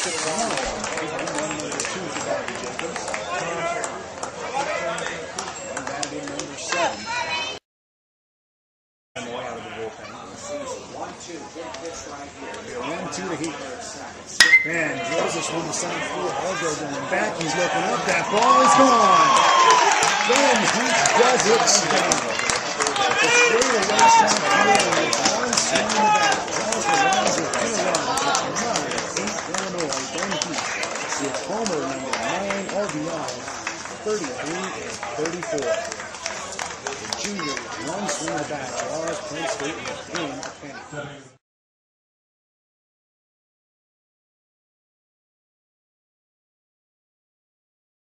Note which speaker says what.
Speaker 1: to the wall. Number two for Bobby Jacobs. And that'd be number seven. Out of the bullpen. One, two, big pitch right here. It'll be a one, two to Heath. Man, Joseph's on the side field. Elgo going back. He's looking up. That ball is gone. Ben Heath does it. Stand. Palmer number 9 RBI, 33 and 34. The junior, one swing of the bat, draws Penn State in the penny.